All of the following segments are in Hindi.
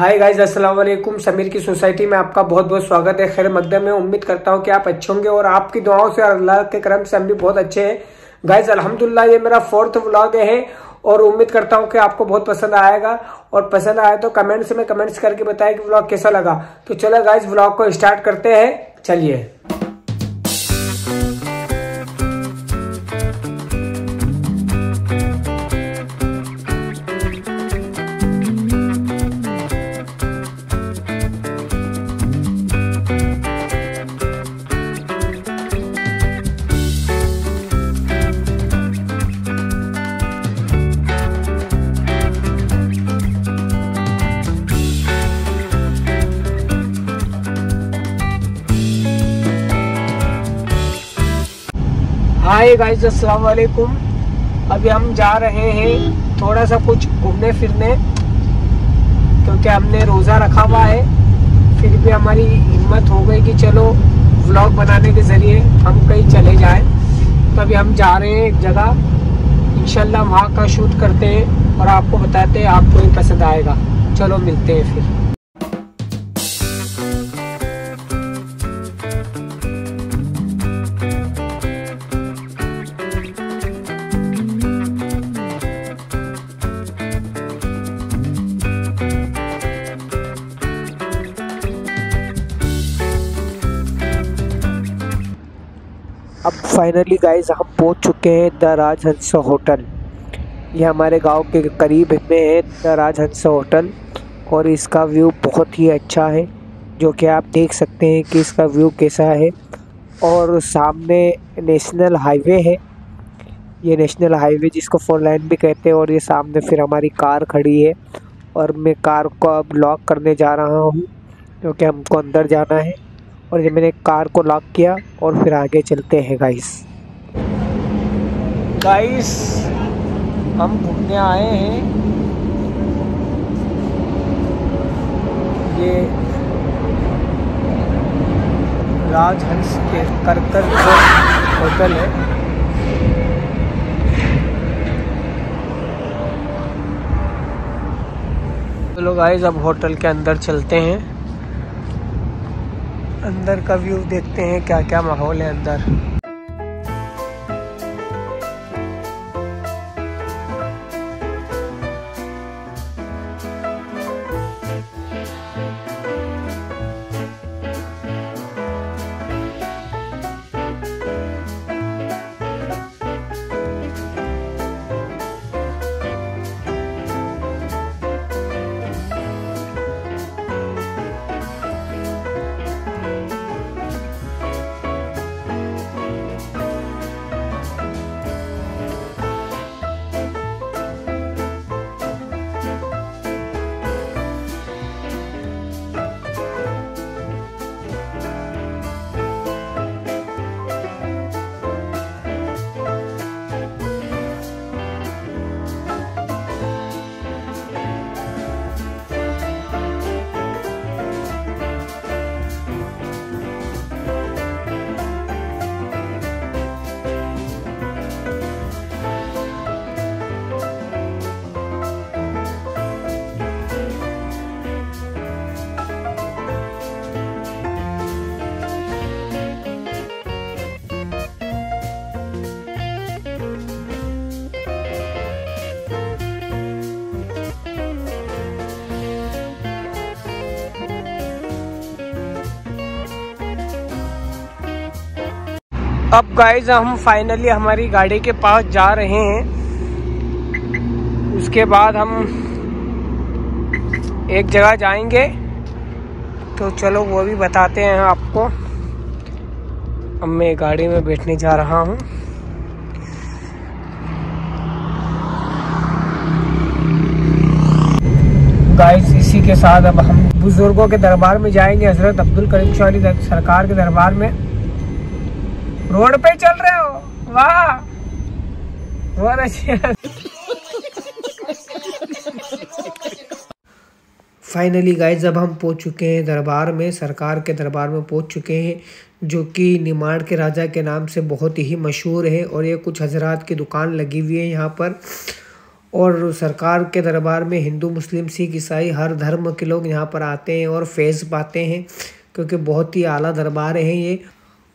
हाय गाइज़ वालेकुम समीर की सोसाइटी में आपका बहुत बहुत स्वागत है। खैर मकदम में उम्मीद करता हूँ कि आप अच्छे होंगे और आपकी दुआओं से अल्लाह के क्रम से हम भी बहुत अच्छे हैं। गाइज़ अल्हम्दुलिल्लाह ये मेरा फोर्थ व्लॉग है और उम्मीद करता हूँ कि आपको बहुत पसंद आएगा। और पसंद आए तो कमेंट्स में कमेंट्स करके बताएँ कि व्लॉग कैसा लगा। तो चलो गाइज़ व्लॉग को स्टार्ट करते हैं। चलिए। हाय गाइस अस्सलाम वालेकुम अभी हम जा रहे हैं थोड़ा सा कुछ घूमने फिरने, क्योंकि हमने रोज़ा रखा हुआ है। फिर भी हमारी हिम्मत हो गई कि चलो व्लॉग बनाने के ज़रिए हम कहीं चले जाएँ। तो अभी हम जा रहे हैं एक जगह। इंशाल्लाह वहाँ का शूट करते हैं और आपको बताते हैं आपको ही पसंद आएगा। चलो मिलते हैं फिर। अब फाइनली गाइस हम पहुँच चुके हैं द राजहंस होटल ये हमारे गाँव के करीब में है द राजहंस होटल और इसका व्यू बहुत ही अच्छा है, जो कि आप देख सकते हैं कि इसका व्यू कैसा है। और सामने नेशनल हाईवे है। ये नेशनल हाईवे जिसको फोर लाइन भी कहते हैं और ये सामने फिर हमारी कार खड़ी है और मैं कार को अब लॉक करने जा रहा हूँ, क्योंकि हमको अंदर जाना है। और ये मैंने कार को लॉक किया और फिर आगे चलते हैं गाइस गाइस हम घूमने आए हैं। ये राजहंस के करकर होटल है। चलो गाइस अब होटल के अंदर चलते हैं। अंदर का व्यू देखते हैं क्या क्या माहौल है अंदर। अब गाइज़ हम फाइनली हमारी गाड़ी के पास जा रहे हैं। उसके बाद हम एक जगह जाएँगे। तो चलो वो भी बताते हैं आपको। अब मैं गाड़ी में बैठने जा रहा हूँ। गाइस इसी के साथ अब हम बुज़ुर्गों के दरबार में जाएँगे। हज़रत अब्दुल करीम शाही सरकार के दरबार में। रोड पे चल रहे हो? वाह। बहुत अच्छी फाइनली गाइज़ जब हम पहुँच चुके हैं दरबार में, सरकार के दरबार में पहुँच चुके हैं, जो कि निमाड़ के राजा के नाम से बहुत ही मशहूर है और ये कुछ हजरात की दुकान लगी हुई है यहाँ पर। और सरकार के दरबार में हिंदू, मुस्लिम, सिख, ईसाई, हर धर्म के लोग यहाँ पर आते हैं और फैज़ पाते हैं, क्योंकि बहुत ही आला दरबार है ये।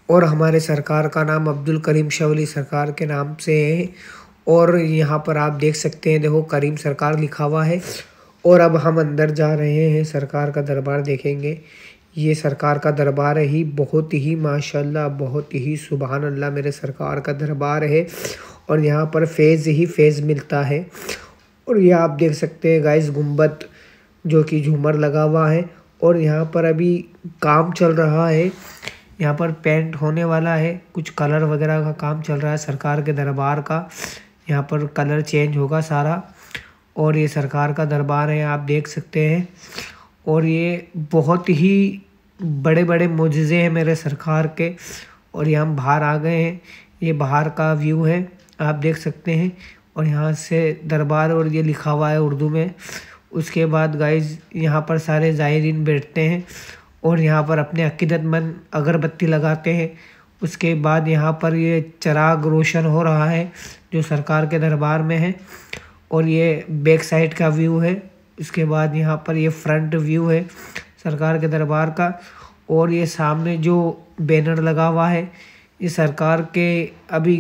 और हमारे सरकार का नाम अब्दुल करीम शवली सरकार के नाम से है। और यहाँ पर आप देख सकते हैं, देखो, करीम सरकार लिखा हुआ है। और अब हम अंदर जा रहे हैं, सरकार का दरबार देखेंगे। ये सरकार का दरबार ही बहुत ही, माशाल्लाह, बहुत ही सुबहान अल्लाह मेरे सरकार का दरबार है। और यहाँ पर फ़ेज़ ही फ़ेज़ मिलता है। और ये आप देख सकते हैं, गाइस गुंबद जो कि झूमर लगा हुआ है। और यहाँ पर अभी काम चल रहा है। यहाँ पर पेंट होने वाला है। कुछ कलर वगैरह का काम चल रहा है सरकार के दरबार का। यहाँ पर कलर चेंज होगा सारा। और ये सरकार का दरबार है, आप देख सकते हैं। और ये बहुत ही बड़े बड़े मुजज़े हैं मेरे सरकार के। और ये हम बाहर आ गए हैं। ये बाहर का व्यू है, आप देख सकते हैं। और यहाँ से दरबार और ये लिखा हुआ है उर्दू में। उसके बाद गाइज़ यहाँ पर सारे ज़ायरीन बैठते हैं। और यहाँ पर अपने अकीदतमंद अगरबत्ती लगाते हैं। उसके बाद यहाँ पर ये चराग रोशन हो रहा है, जो सरकार के दरबार में है और ये बैक साइड का व्यू है। उसके बाद यहाँ पर ये फ्रंट व्यू है सरकार के दरबार का और ये सामने जो बैनर लगा हुआ है, ये सरकार के अभी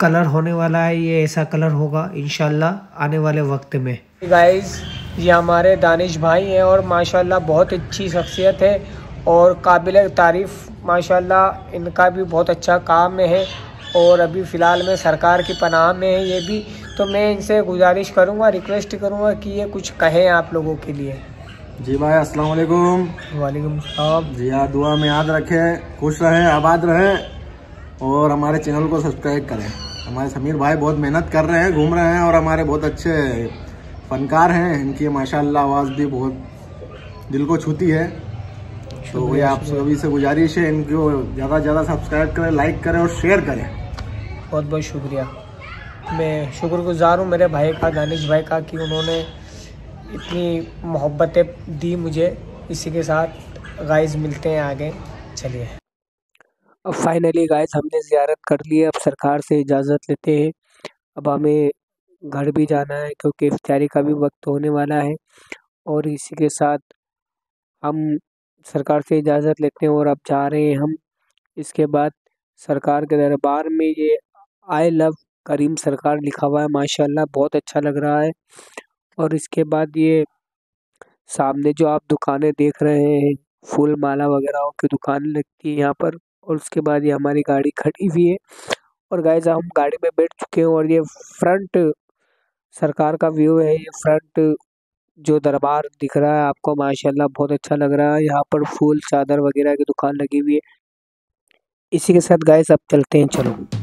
कलर होने वाला है, ये ऐसा कलर होगा इन आने वाले वक्त में। गाइस ये हमारे दानिश भाई हैं और माशाल्लाह बहुत अच्छी शख्सियत है। और काबिल तारीफ़ माशाल्लाह इनका भी बहुत अच्छा काम में है और अभी फ़िलहाल में सरकार की पनाह में है ये भी। तो मैं इनसे गुजारिश करूँगा रिक्वेस्ट करूँगा कि ये कुछ कहें आप लोगों के लिए। जी भाई अस्सलाम वालेकुम। वालेकुम सलाम। जी यार दुआ में याद रखें खुश रहें आबाद रहें और हमारे चैनल को सब्सक्राइब करें। हमारे समीर भाई बहुत मेहनत कर रहे हैं घूम रहे हैं और हमारे बहुत अच्छे फनकार हैं। इनकी माशाल्लाह आवाज़ भी बहुत दिल को छूती है। तो वही आप सभी से गुजारिश है इनको ज़्यादा से ज़्यादा सब्सक्राइब करें लाइक करें और शेयर करें। बहुत बहुत शुक्रिया। मैं शुक्रगुजार हूँ मेरे भाई का दानिश भाई का कि उन्होंने इतनी मोहब्बतें दी मुझे। इसी के साथ गाइस मिलते हैं आगे। चलिए। अब फाइनली गाइस हमने ज़्यारत कर ली है। अब सरकार से इजाज़त लेते हैं। अब हमें घर भी जाना है क्योंकि इफ्तारी का भी वक्त होने वाला है। और इसी के साथ हम सरकार से इजाज़त लेते हैं और अब जा रहे हैं हम। इसके बाद सरकार के दरबार में ये आई लव करीम सरकार लिखा हुआ है, माशाल्लाह बहुत अच्छा लग रहा है। और इसके बाद ये सामने जो आप दुकानें देख रहे हैं, फूल माला वगैरह की दुकान लगती है यहाँ पर और उसके बाद ये हमारी गाड़ी खड़ी हुई है। और गाइज़ हम गाड़ी में बैठ चुके हैं और ये फ्रंट सरकार का व्यू है, ये फ्रंट जो दरबार दिख रहा है आपको, माशाल्लाह बहुत अच्छा लग रहा है। यहाँ पर फूल, चादर वगैरह की दुकान लगी हुई है। इसी के साथ गाइस अब चलते हैं, चलो।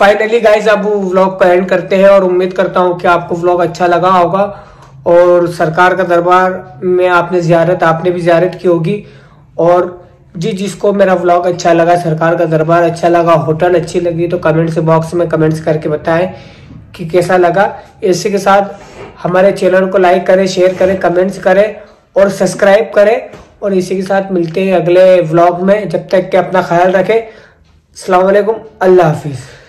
फाइनली गाइज़ अब व्लॉग को एंड करते हैं और उम्मीद करता हूँ कि आपको व्लॉग अच्छा लगा होगा। और सरकार का दरबार में आपने जियारत, आपने भी जियारत की होगी। और जी, जिसको मेरा व्लॉग अच्छा लगा, सरकार का दरबार अच्छा लगा, होटल अच्छी लगी तो कमेंट्स बॉक्स में कमेंट्स करके बताएँ कि कैसा लगा। इसी के साथ हमारे चैनल को लाइक करें शेयर करें कमेंट्स करें और सब्सक्राइब करें। और इसी के साथ मिलते हैं अगले व्लॉग में। जब तक के अपना ख्याल रखें। अलैक्म अल्लाह हाफिज़।